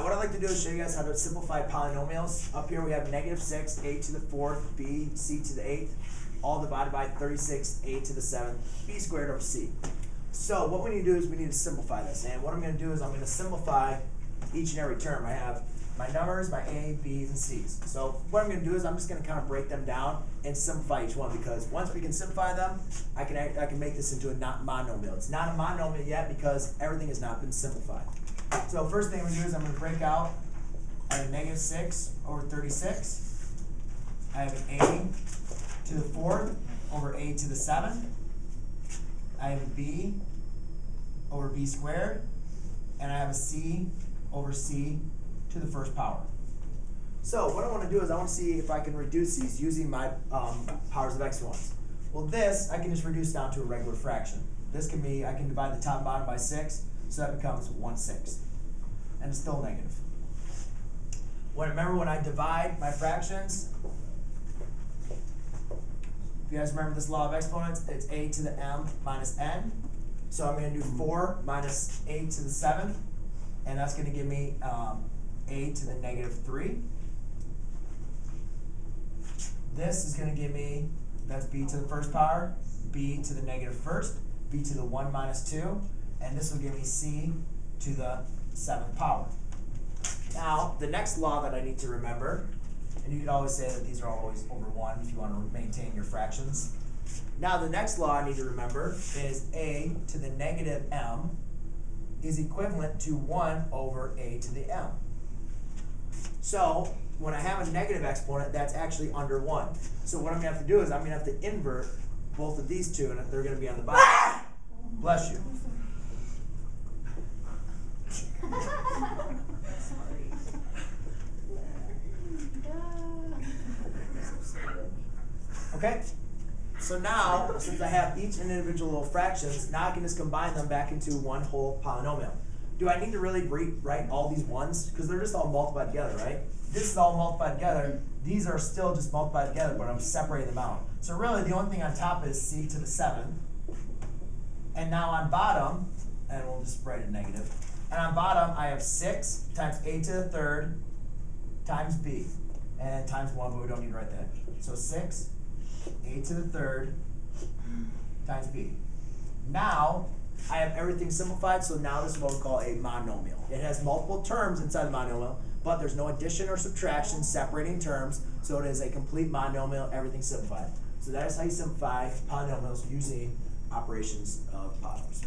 What I'd like to do is show you guys how to simplify polynomials. Up here we have negative six, a to the fourth, b, c to the eighth, all divided by thirty-six, a to the seventh, b squared over c. So what we need to do is we need to simplify this, and what I'm gonna do is I'm gonna simplify each and every term. I have my numbers, my a, b's, and c's. So what I'm gonna do is I'm just gonna kind of break them down and simplify each one, because once we can simplify them, I can, I can make this into a not monomial. It's not a monomial yet because everything has not been simplified. So first thing we do is I'm gonna break out, I have negative six over thirty-six. I have an a to the fourth over a to the seventh. I have a b over b squared, and I have a c over c to the first power. So what I want to do is I want to see if I can reduce these using my um, powers of exponents. Well, this I can just reduce down to a regular fraction. This can be I can divide the top and bottom by six, so that becomes one sixth, and it's still negative. When remember when I divide my fractions, if you guys remember this law of exponents, it's a to the m minus n. So I'm going to do 4 minus a to the 7th, and that's going to give me um, a to the negative 3. This is going to give me, that's b to the first power, b to the negative first, b to the 1 minus 2, and this will give me c to the 7th power. Now, the next law that I need to remember, and you could always say that these are always over 1 if you want to maintain your fractions. Now, the next law I need to remember is a to the negative m is equivalent to 1 over a to the m. So, when I have a negative exponent, that's actually under 1. So what I'm going to have to do is I'm going to have to invert both of these two, and they're going to be on the bottom. Bless you. Okay? So now, since I have each individual little fractions, now I can just combine them back into one whole polynomial. Do I need to really re- write all these ones? Because they're just all multiplied together, right? This is all multiplied together. These are still just multiplied together, but I'm separating them out. So really, the only thing on top is c to the 7th. And now on bottom, and we'll just write a negative. And on bottom, I have 6 times a to the third times b. And times 1, but we don't need to write that. So 6 a to the third times b. Now, I have everything simplified, so now this is what we call a monomial. It has multiple terms inside the monomial, but there's no addition or subtraction separating terms, so it is a complete monomial, everything simplified. So that is how you simplify polynomials using operations of powers.